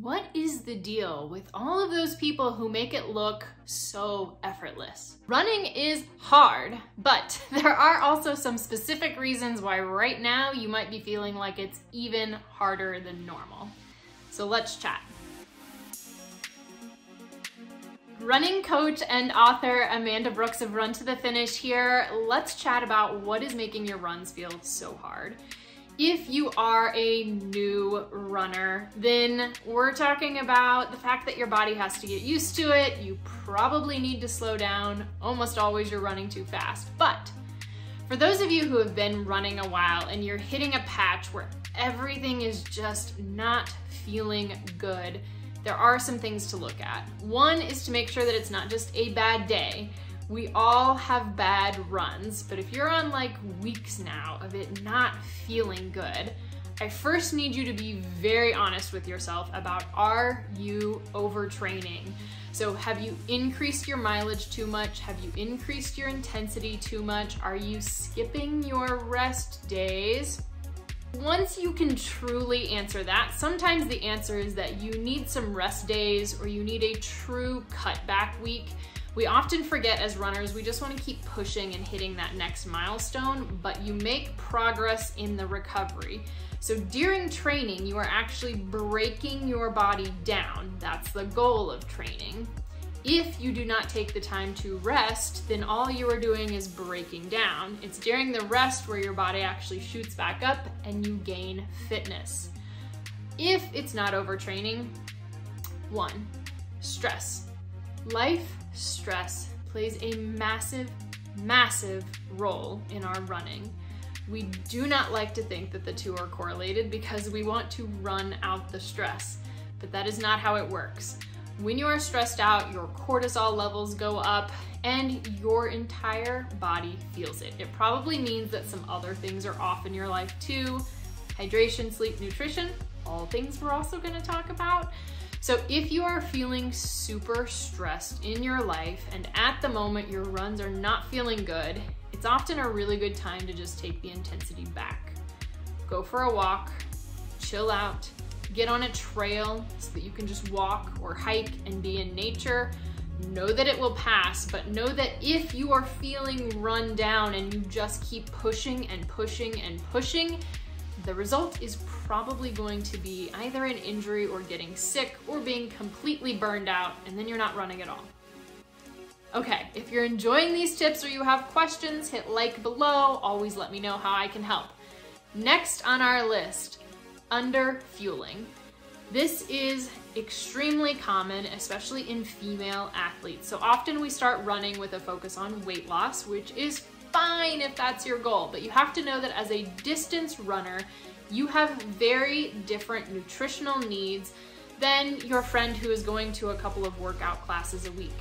What is the deal with all of those people who make it look so effortless? Running is hard, but there are also some specific reasons why right now you might be feeling like it's even harder than normal. So let's chat. Running coach and author Amanda Brooks of Run to the Finish here. Let's chat about what is making your runs feel so hard. If you are a new runner, then we're talking about the fact that your body has to get used to it. You probably need to slow down. Almost always you're running too fast. But for those of you who have been running a while and you're hitting a patch where everything is just not feeling good, there are some things to look at. One is to make sure that it's not just a bad day, we all have bad runs, but if you're on like weeks now of it not feeling good, I first need you to be very honest with yourself about are you overtraining? So have you increased your mileage too much? Have you increased your intensity too much? Are you skipping your rest days? Once you can truly answer that, sometimes the answer is that you need some rest days or you need a true cutback week we often forget as runners, we just want to keep pushing and hitting that next milestone, but you make progress in the recovery. So during training, you are actually breaking your body down. That's the goal of training. If you do not take the time to rest, then all you are doing is breaking down. It's during the rest where your body actually shoots back up and you gain fitness. If it's not overtraining, one, stress. Life stress plays a massive, massive role in our running. We do not like to think that the two are correlated because we want to run out the stress, but that is not how it works. When you are stressed out, your cortisol levels go up and your entire body feels it. It probably means that some other things are off in your life too. Hydration, sleep, nutrition, all things we're also gonna talk about. So if you are feeling super stressed in your life and at the moment your runs are not feeling good, it's often a really good time to just take the intensity back. Go for a walk, chill out, get on a trail so that you can just walk or hike and be in nature. Know that it will pass, but know that if you are feeling run down and you just keep pushing and pushing and pushing, the result is probably going to be either an injury or getting sick or being completely burned out and then you're not running at all. Okay, if you're enjoying these tips or you have questions, hit like below. Always let me know how I can help. Next on our list, under fueling. This is extremely common, especially in female athletes. So often we start running with a focus on weight loss, which is fine if that's your goal, but you have to know that as a distance runner, you have very different nutritional needs than your friend who is going to a couple of workout classes a week.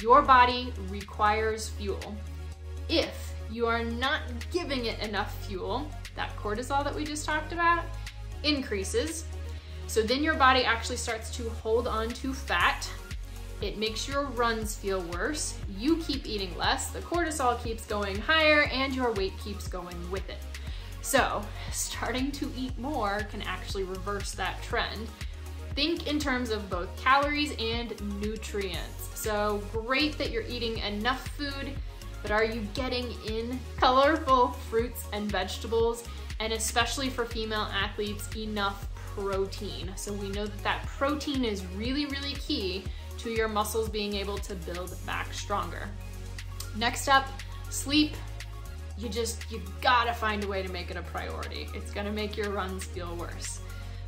Your body requires fuel. If you are not giving it enough fuel, that cortisol that we just talked about increases. So then your body actually starts to hold on to fat. It makes your runs feel worse. You keep eating less, the cortisol keeps going higher, and your weight keeps going with it. So starting to eat more can actually reverse that trend. Think in terms of both calories and nutrients. So great that you're eating enough food, but are you getting in colorful fruits and vegetables? And especially for female athletes, enough protein. So we know that that protein is really, really key to your muscles being able to build back stronger. Next up, sleep you just, you gotta find a way to make it a priority. It's gonna make your runs feel worse.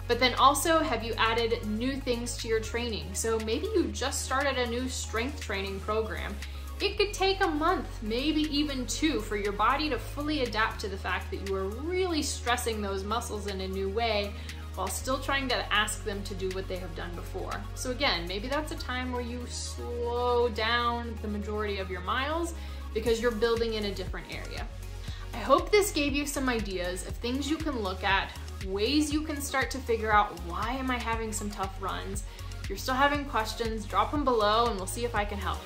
But then also, have you added new things to your training? So maybe you just started a new strength training program. It could take a month, maybe even two, for your body to fully adapt to the fact that you are really stressing those muscles in a new way while still trying to ask them to do what they have done before. So again, maybe that's a time where you slow down the majority of your miles because you're building in a different area. I hope this gave you some ideas of things you can look at, ways you can start to figure out why am I having some tough runs. If you're still having questions, drop them below and we'll see if I can help.